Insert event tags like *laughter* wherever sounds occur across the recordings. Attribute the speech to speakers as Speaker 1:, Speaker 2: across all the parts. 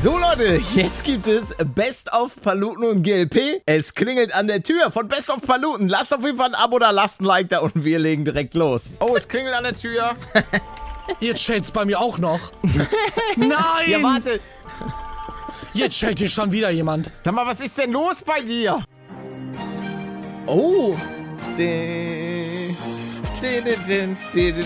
Speaker 1: So Leute, jetzt gibt es Best of Paluten und GLP. Es klingelt an der Tür von Best of Paluten. Lasst auf jeden Fall ein Abo da, lasst ein Like da und wir legen direkt los. Oh, es klingelt an der Tür. *laughs*
Speaker 2: Jetzt schellt's bei mir auch noch. *laughs* Nein!
Speaker 1: Ja, warte.
Speaker 2: Jetzt schellt hier schon wieder jemand.
Speaker 1: Sag mal, was ist denn los bei dir? Oh. Din, din, din, din.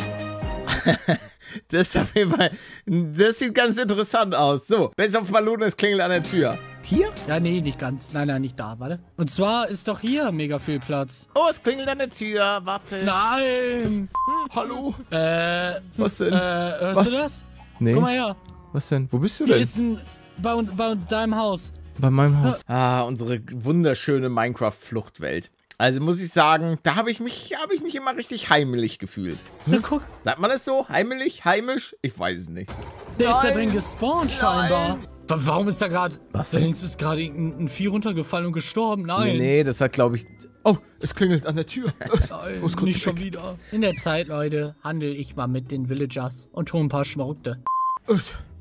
Speaker 1: Das ist auf jeden Fall, das sieht ganz interessant aus. So, Best of Paluten, es klingelt an der Tür. Hier?
Speaker 2: Ja, nee, nicht ganz. Nein, nein, nicht da, warte. Und zwar ist doch hier mega viel Platz.
Speaker 1: Oh, es klingelt an der Tür. Warte.
Speaker 2: Nein!
Speaker 1: Hallo.
Speaker 2: Äh,
Speaker 1: Was denn?
Speaker 2: äh, hörst
Speaker 1: Was?
Speaker 2: du das?
Speaker 1: nee.
Speaker 2: Guck mal her.
Speaker 1: Was denn? Wo bist du
Speaker 2: Hier
Speaker 1: denn?
Speaker 2: ist ein, bei, uns- bei deinem Haus.
Speaker 1: Bei meinem Haus. Ah, unsere wunderschöne Minecraft-Fluchtwelt. Also muss ich sagen, da habe ich mich, habe ich mich immer richtig heimelig gefühlt.
Speaker 2: Na, guck.
Speaker 1: Sagt man das so? Heimelig? Heimisch? Ich weiß es nicht.
Speaker 2: Der ist da
Speaker 1: Nein.
Speaker 2: drin gespawnt, scheinbar. Wa- Warum ist da gerade...
Speaker 1: Was
Speaker 2: Da links ist gerade ein, ein Vieh runtergefallen und gestorben.
Speaker 1: Nee,
Speaker 2: Nein.
Speaker 1: nee, das hat, glaube ich... Oh, es klingelt an der Tür. *laughs*
Speaker 2: Nein, *laughs*
Speaker 1: Muss kurz
Speaker 2: nicht schon
Speaker 1: weg.
Speaker 2: wieder. In der Zeit, Leute, handel ich mal mit den Villagers und hole ein paar Schmarukte.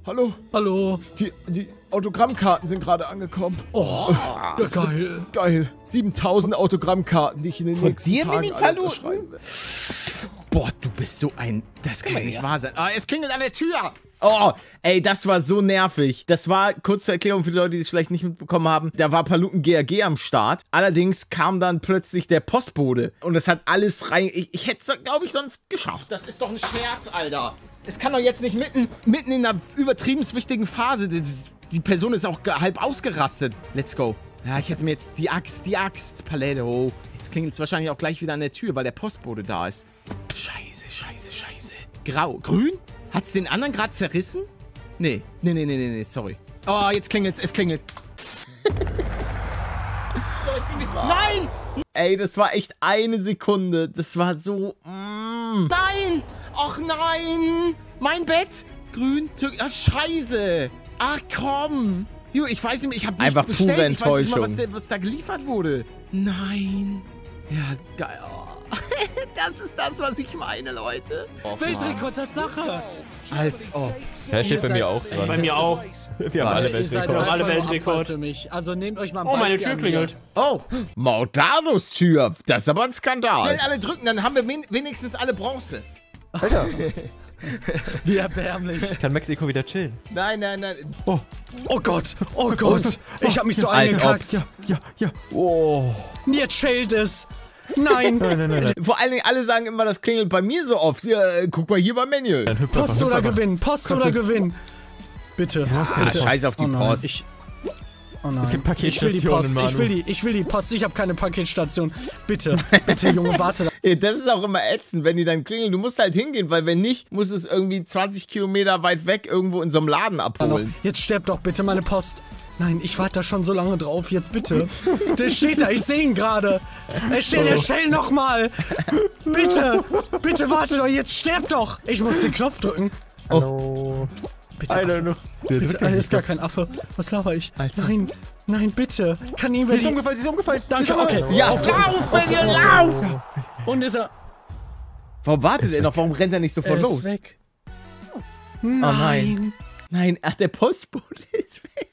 Speaker 1: Äh, Hallo,
Speaker 2: Hallo.
Speaker 1: die, die Autogrammkarten sind gerade angekommen.
Speaker 2: Oh, das ist geil.
Speaker 1: Geil. 7000 Autogrammkarten, die ich in den nächsten
Speaker 3: dir,
Speaker 1: Tagen alle
Speaker 3: Mini-Paluten?
Speaker 1: unterschreiben will. Boah, du bist so ein... Das kann ja nicht wahr sein. Ah, es klingelt an der Tür. Oh, ey, das war so nervig. Das war, kurz zur Erklärung für die Leute, die es vielleicht nicht mitbekommen haben, da war Paluten GRG am Start. Allerdings kam dann plötzlich der Postbote. Und das hat alles rein... Ich, ich hätte es, glaube ich, sonst geschafft. Das ist doch ein Scherz, Alter. Es kann doch jetzt nicht mitten, mitten in einer übertrieben wichtigen Phase... Die Person ist auch halb ausgerastet. Let's go. Ja, ich hätte mir jetzt die Axt, die Axt, Paletto. Jetzt klingelt es wahrscheinlich auch gleich wieder an der Tür, weil der Postbote da ist. Scheiße, scheiße, scheiße. Grau. Grün? Hat's den anderen gerade zerrissen? Nee. Nee, nee, nee, nee, nee, sorry. Oh, jetzt klingelt's, es klingelt. *laughs* so, ich bin. Nein! Ey, das war echt eine Sekunde. Das war so. Mm. Nein! Ach nein! Mein Bett! Grün, Türk. Ach, scheiße! Ach komm! Jo, ich weiß nicht mehr, ich habe nichts
Speaker 3: Einfach
Speaker 1: bestellt.
Speaker 3: pure
Speaker 1: Ich weiß nicht mal, was,
Speaker 3: Enttäuschung.
Speaker 1: da- was da geliefert wurde. Nein. Ja, geil. Oh. *laughs* Das ist das, was ich meine, Leute.
Speaker 2: Weltrekord, Tatsache.
Speaker 1: Als ob.
Speaker 4: Ja, steht bei mir auch.
Speaker 2: Ey,
Speaker 4: dran.
Speaker 5: Bei mir auch.
Speaker 4: Wir haben alle Weltrekord.
Speaker 5: alle
Speaker 2: voll am
Speaker 5: Weltrekord.
Speaker 2: Für mich. Also nehmt euch mal ein
Speaker 5: Oh, meine Tür klingelt.
Speaker 1: Oh, Mordanos Tür. Das ist aber ein Skandal. Wenn alle drücken, dann haben wir wen wenigstens alle Bronze.
Speaker 4: Alter, *laughs*
Speaker 2: Wie erbärmlich.
Speaker 4: kann Mexiko wieder chillen.
Speaker 1: Nein, nein, nein.
Speaker 2: Oh Gott, oh Gott. Ich hab mich so eingekackt.
Speaker 4: Ja, ja. Oh.
Speaker 2: Jetzt schält es. Nein.
Speaker 4: Nein, nein, nein.
Speaker 1: Vor allen Dingen, alle sagen immer, das klingelt bei mir so oft. Ja, äh, guck mal hier beim Manual.
Speaker 2: Post
Speaker 4: einfach,
Speaker 2: oder. Gewinn, Post oder Gewinn. Bitte, bitte.
Speaker 1: scheiß auf die
Speaker 2: oh
Speaker 1: Post.
Speaker 2: Ich, oh nein.
Speaker 4: Es gibt
Speaker 2: ich will die
Speaker 4: Paketstationen,
Speaker 2: Post, ich will die, ich will die Post, ich habe keine Paketstation. Bitte, bitte, Junge, warte.
Speaker 1: Ja, Das ist auch immer ätzend, wenn die dann klingeln. Du musst halt hingehen, weil wenn nicht, musst du es irgendwie 20 Kilometer weit weg irgendwo in so einem Laden abholen.
Speaker 2: Jetzt stirb doch bitte meine Post. Nein, ich warte da schon so lange drauf, jetzt bitte. Der steht da, ich sehe ihn gerade. Er steht, der Shell nochmal. Bitte, bitte warte doch, jetzt sterb doch. Ich muss den Knopf drücken.
Speaker 4: Hallo.
Speaker 2: Bitte,
Speaker 4: I don't
Speaker 2: Affe. bitte, er ist gar kein Affe. Was laber ich?
Speaker 1: Alter.
Speaker 2: Nein, nein, bitte. Kann ihn
Speaker 4: Sie ist umgefallen, sie ist umgefallen.
Speaker 2: Danke, okay.
Speaker 1: Ja, lauf, Manuel, lauf!
Speaker 2: Und ist er,
Speaker 1: Warum wartet er noch? Warum rennt er nicht
Speaker 2: er
Speaker 1: sofort
Speaker 2: ist
Speaker 1: los?
Speaker 2: weg.
Speaker 1: nein.
Speaker 2: Nein.
Speaker 1: Nein, ach, der Postbote *laughs* ist weg.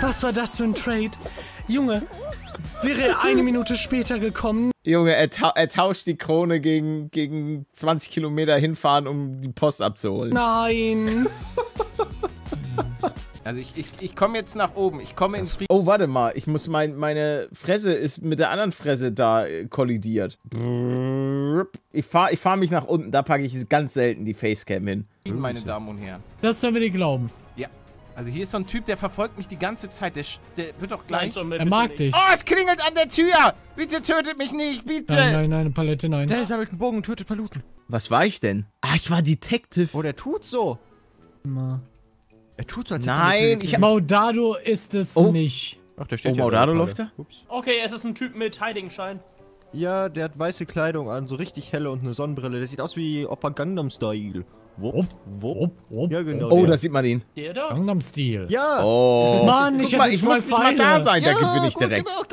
Speaker 2: Was war das für ein Trade? Junge, wäre er eine Minute später gekommen,
Speaker 1: Junge, er, ta er tauscht die Krone gegen, gegen 20 Kilometer hinfahren, um die Post abzuholen.
Speaker 2: Nein. *laughs*
Speaker 3: Also ich, ich, ich komme jetzt nach oben. Ich komme ins Frieden.
Speaker 1: Oh, warte mal. Ich muss mein, meine Fresse ist mit der anderen Fresse da äh, kollidiert. Ich fahre ich fahr mich nach unten. Da packe ich ganz selten die Facecam hin.
Speaker 3: meine Damen und Herren.
Speaker 2: Das sollen wir dir glauben.
Speaker 3: Ja. Also hier ist so ein Typ, der verfolgt mich die ganze Zeit. Der, der wird doch
Speaker 5: Nein,
Speaker 3: gleich...
Speaker 5: so,
Speaker 2: Er mag dich.
Speaker 3: Oh, es klingelt an der Tür! Bitte tötet mich nicht, bitte!
Speaker 2: Nein, nein, nein, eine Palette, nein.
Speaker 4: Der sammelt einen Bogen und tötet Paluten.
Speaker 1: Was war ich denn? Ah, ich war Detective.
Speaker 4: Oh, der tut so. Er tut so, als
Speaker 1: Nein, ich
Speaker 2: Maudado ist es
Speaker 1: Oh.
Speaker 2: nicht.
Speaker 4: Ach, der steht
Speaker 1: Oh,
Speaker 4: hier
Speaker 1: Maudado läuft da?
Speaker 4: Ups.
Speaker 5: Okay, es ist ein Typ mit Heiligenschein.
Speaker 4: Ja, der hat weiße Kleidung an, so richtig helle und eine Sonnenbrille. Der sieht aus wie Opa Gangnam Style. Wupp, wupp. Ja, genau.
Speaker 1: Oh, da sieht man ihn.
Speaker 5: Der da?
Speaker 2: Gangnam Stil.
Speaker 4: Ja!
Speaker 1: Oh.
Speaker 2: Mann, ich
Speaker 1: Guck mal, ich muss nicht mal
Speaker 2: Pfeile.
Speaker 1: da sein. Da
Speaker 4: ja,
Speaker 1: gewinne ich direkt.
Speaker 4: gemacht.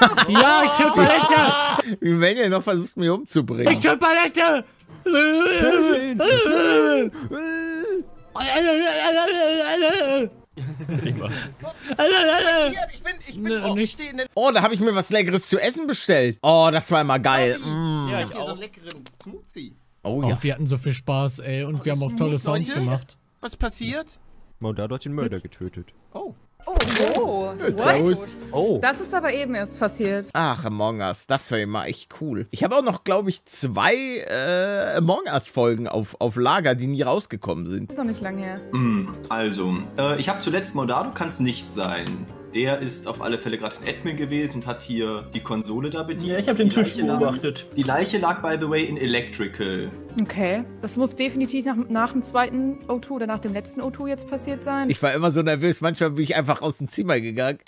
Speaker 4: *laughs*
Speaker 2: Ja, ich töte Palette.
Speaker 1: Wie wenn ihr noch versucht, mich umzubringen.
Speaker 2: Ich töte Palette. *laughs* *laughs*
Speaker 3: Ich bin, ich bin
Speaker 2: Nö,
Speaker 3: oh,
Speaker 1: Oh, da habe ich mir was Leckeres zu essen bestellt. Oh, das war immer geil. Mm.
Speaker 3: Ja, ich hab hier so einen leckeren Smoothie.
Speaker 1: Oh ja.
Speaker 2: Oh, wir hatten so viel Spaß, ey. Und wir haben auch tolle Sounds gemacht.
Speaker 3: Was passiert?
Speaker 4: Maudado hat den Mörder getötet.
Speaker 3: Oh.
Speaker 6: Oh,
Speaker 1: Servus.
Speaker 6: what?
Speaker 4: Oh.
Speaker 6: Das ist aber eben erst passiert.
Speaker 1: Ach, Among Us, das war immer echt cool. Ich habe auch noch, glaube ich, zwei äh, Among Us-Folgen auf, auf Lager, die nie rausgekommen sind.
Speaker 6: Ist noch nicht lang her.
Speaker 7: Hm, Also, äh, ich habe zuletzt Maudado kann es nicht sein. Der ist auf alle Fälle gerade in Admin gewesen und hat hier die Konsole da bedient.
Speaker 5: Ja, ich habe den
Speaker 7: Die
Speaker 5: Tisch
Speaker 7: Leiche lag-
Speaker 5: beobachtet.
Speaker 7: Die Leiche lag, by the way, in Electrical.
Speaker 6: Okay. Das muss definitiv nach, nach dem zweiten O2 oder nach dem letzten O2 jetzt passiert sein.
Speaker 1: Ich war immer so nervös, manchmal bin ich einfach aus dem Zimmer gegangen.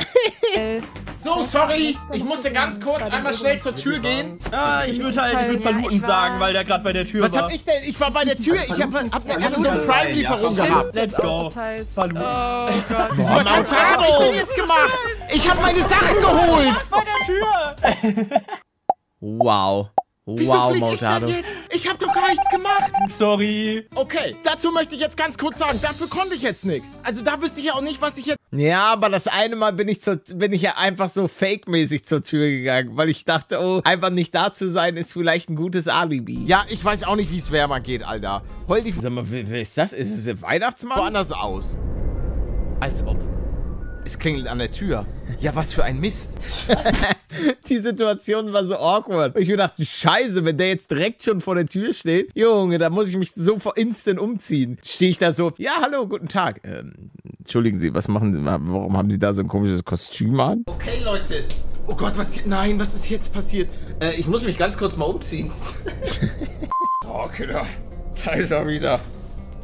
Speaker 6: Äh,
Speaker 3: So, sorry. Ich musste ganz kurz einmal schnell zur Tür gehen.
Speaker 5: Ah, ich würde halt, ich würde
Speaker 6: Ja,
Speaker 5: Paluten
Speaker 6: war-
Speaker 5: sagen, weil der gerade bei der Tür
Speaker 1: Was
Speaker 5: war.
Speaker 1: hab ich denn? Ich war bei der Tür. Ich habe hab eine Amazon Prime-Lieferung
Speaker 7: Ja,
Speaker 1: gehabt.
Speaker 5: Let's
Speaker 6: oh,
Speaker 5: go.
Speaker 6: das heißt,
Speaker 5: Paluten.
Speaker 6: oh Gott.
Speaker 1: Was, was hab ich denn jetzt gemacht? Ich habe meine Sachen geholt.
Speaker 5: Bei der Tür!
Speaker 1: Wow.
Speaker 3: Wieso
Speaker 1: Wow,
Speaker 3: flieg ich denn jetzt? Ich habe doch gar nichts gemacht.
Speaker 5: Sorry.
Speaker 1: Okay,
Speaker 3: Dazu möchte ich jetzt ganz kurz sagen, dafür konnte ich jetzt nichts. Also da wüsste ich ja auch nicht, was ich jetzt...
Speaker 1: Ja, aber das eine Mal bin ich, zur, bin ich ja einfach so fake-mäßig zur Tür gegangen, weil ich dachte, oh, einfach nicht da zu sein, ist vielleicht ein gutes Alibi.
Speaker 3: Ja, ich weiß auch nicht, wie es wärmer geht, Alter. Heul die
Speaker 1: Sag mal, wer, wer ist das? Ist es der Weihnachtsmann?
Speaker 3: woanders aus. Als ob. Es klingelt an der Tür. Ja, was für ein Mist. *laughs*
Speaker 1: Die Situation war so awkward. Und ich mir dachte, scheiße, wenn der jetzt direkt schon vor der Tür steht, Junge, da muss ich mich sofort instant umziehen. Stehe ich da so, ja, hallo, guten Tag. Ähm, entschuldigen Sie, was machen Sie, warum haben Sie da so ein komisches Kostüm an?
Speaker 3: Okay, Leute. Oh Gott, was... Nein, was ist jetzt passiert? Äh, ich muss mich ganz kurz mal umziehen. *laughs*
Speaker 1: Okay, da, da ist er wieder.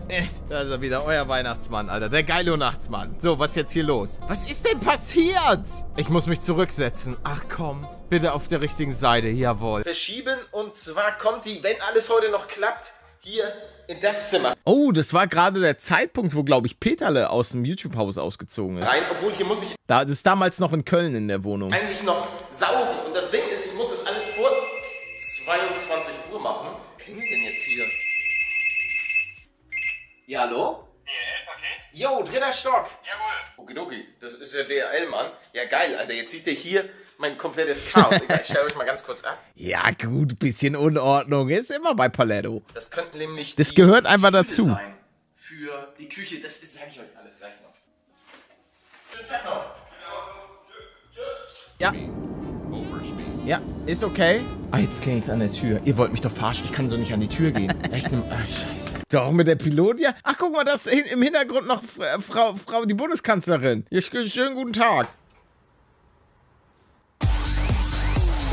Speaker 1: Echt? Da ist er wieder, euer Weihnachtsmann, Alter. Der geile Weihnachtsmann. So, was ist jetzt hier los? Was ist denn passiert? Ich muss mich zurücksetzen. Ach komm. Bitte auf der richtigen Seite. Jawohl.
Speaker 3: Verschieben und zwar kommt die, wenn alles heute noch klappt, hier in das Zimmer
Speaker 1: Oh, das war gerade der Zeitpunkt, wo, glaube ich, Peterle aus dem YouTube-Haus ausgezogen ist.
Speaker 3: rein. Obwohl hier muss ich
Speaker 1: Da, das ist damals noch in Köln in der Wohnung.
Speaker 3: eigentlich noch saugen. Und das Ding ist, ich muss das alles vor 22 Uhr machen. Was klingelt denn jetzt hier? Ja, hallo? DHL-Paket? Jo, dritter Stock. Jawohl. Okidoki, das ist der DHL-Mann. Ja, geil, Alter. Jetzt sieht der hier mein komplettes Chaos. *laughs* Egal, ich stelle euch mal ganz kurz ab.
Speaker 1: Ja, gut, bisschen Unordnung. Ist immer bei Paletto.
Speaker 3: Das könnten nämlich
Speaker 1: Das
Speaker 3: die
Speaker 1: gehört einfach
Speaker 3: Stühle
Speaker 1: dazu.
Speaker 3: Sein für die Küche. Das sage ich euch alles gleich noch. Noch.
Speaker 1: Ja. Ja, ist okay. Ah, jetzt klingelt's an der Tür. Ihr wollt mich doch verarschen. Ich kann so nicht an die Tür gehen. *laughs* Echt? ne- Ah, scheiße. Doch, mit der Pilot, ja. Ach, guck mal, das hin, im Hintergrund noch äh, Frau, Frau, die Bundeskanzlerin. Ja, sch- schönen guten Tag.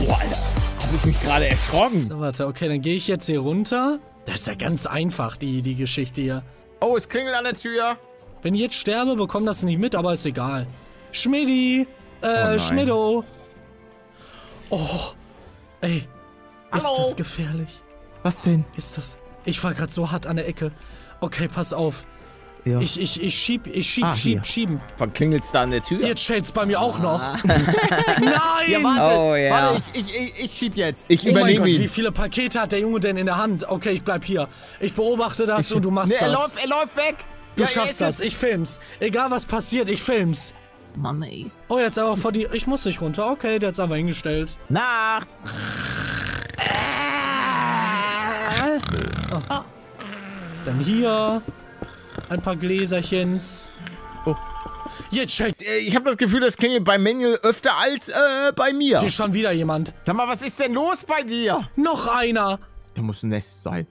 Speaker 1: Boah, Alter. Hab ich mich gerade erschrocken.
Speaker 2: So, warte, okay, dann gehe ich jetzt hier runter. Das ist ja ganz einfach, die, die Geschichte hier.
Speaker 1: Oh, es klingelt an der Tür.
Speaker 2: Wenn ich jetzt sterbe, bekomm das nicht mit, aber ist egal. Schmidti! Äh,
Speaker 1: nein.
Speaker 2: Schmiddo! Oh, ey. Ist
Speaker 1: Hallo?
Speaker 2: das gefährlich?
Speaker 1: Was denn?
Speaker 2: Ist das... Ich war gerade so hart an der Ecke. Okay, pass auf.
Speaker 1: Ja.
Speaker 2: Ich, ich, ich schieb, ich schieb,
Speaker 1: Ah,
Speaker 2: schieb,
Speaker 1: hier.
Speaker 2: schieben.
Speaker 1: Wann klingelt's da an der Tür?
Speaker 2: Jetzt stellt's bei mir auch noch. *laughs* *laughs* Nein!
Speaker 1: Oh, ja.
Speaker 3: Warte, ich, ich, ich, ich schieb jetzt.
Speaker 1: Ich
Speaker 2: Oh mein
Speaker 1: übernehme
Speaker 2: Gott, wie
Speaker 1: ihn.
Speaker 2: viele Pakete hat der Junge denn in der Hand? Okay, ich bleib hier. Ich beobachte das und du machst
Speaker 3: Nee, er
Speaker 2: das.
Speaker 3: läuft, er läuft weg.
Speaker 2: Du
Speaker 3: Ja, er
Speaker 2: schaffst
Speaker 3: ist
Speaker 2: das. Ich film's. Egal was passiert, ich film's.
Speaker 1: Mann, ey.
Speaker 2: Oh, jetzt aber vor die. Ich muss nicht runter. Okay, der hat's einfach hingestellt.
Speaker 1: Nach. *laughs*
Speaker 2: Dann hier. Ein paar Gläserchens.
Speaker 1: Oh.
Speaker 2: Jetzt stellt
Speaker 1: Äh, Ich habe das Gefühl, das klingelt bei Manuel öfter als äh, bei mir.
Speaker 2: hier schon wieder jemand.
Speaker 1: Sag mal, was ist denn los bei dir?
Speaker 2: Noch einer.
Speaker 1: Da muss ein Nest sein.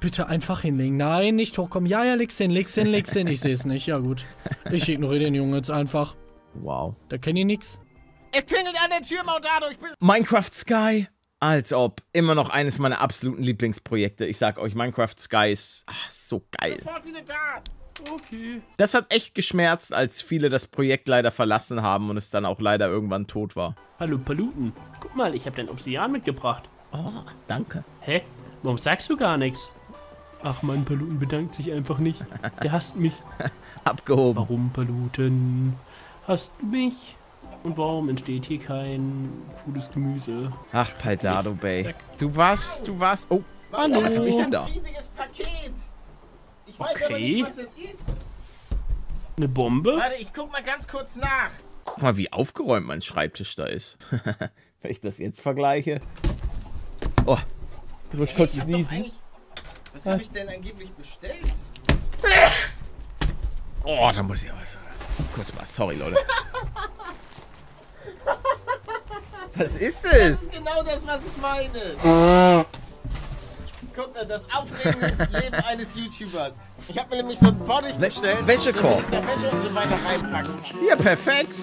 Speaker 2: Bitte einfach hinlegen. Nein, nicht hochkommen. Ja, ja, leg's hin, leg's hin, leg's hin. Ich seh's nicht. Ja, gut. Ich ignoriere den Jungen jetzt einfach.
Speaker 1: Wow.
Speaker 2: Da kennt ihr nix.
Speaker 3: Es klingelt an der Tür, Maudado. Ich bin...
Speaker 1: Minecraft Sky. Als ob. Immer noch eines meiner absoluten Lieblingsprojekte. Ich sag euch, Minecraft Sky ist ach, so geil.
Speaker 3: sofort wieder da.
Speaker 5: Okay.
Speaker 1: Das hat echt geschmerzt, als viele das Projekt leider verlassen haben und es dann auch leider irgendwann tot war.
Speaker 5: Hallo Paluten. Guck mal, ich habe dein Obsidian mitgebracht.
Speaker 1: Oh, danke.
Speaker 5: Hä? Warum sagst du gar nichts? Ach man, Paluten bedankt sich einfach nicht. Der hasst mich. *laughs*
Speaker 1: Abgehoben.
Speaker 5: Warum, Paluten? Hasst du mich? Und warum entsteht hier kein cooles Gemüse?
Speaker 1: Ach, Paldado Bay. Du warst, du warst. Oh,
Speaker 5: Hallo.
Speaker 1: was hab ich denn da?
Speaker 3: Riesiges Paket. Ich weiß aber
Speaker 5: Okay.
Speaker 3: nicht, was es ist.
Speaker 5: Eine Bombe?
Speaker 3: Warte, ich guck mal ganz kurz nach.
Speaker 1: Guck mal, wie aufgeräumt mein Schreibtisch da ist. *laughs* Wenn ich das jetzt vergleiche. Oh, ich muss kurz niesen.
Speaker 3: Was habe ich denn angeblich bestellt?
Speaker 1: Oh, da muss ich aber so. Kurz mal, sorry, Leute. *laughs* Was ist
Speaker 3: Das
Speaker 1: es?
Speaker 3: ist genau das, was ich meine. Guck mal, das aufregende Leben eines YouTubers. Ich habe mir nämlich so einen Bottich bestellt,
Speaker 1: Wäschekorb.
Speaker 3: Wäsche und so weiter reinpacken.
Speaker 1: Ja, perfekt.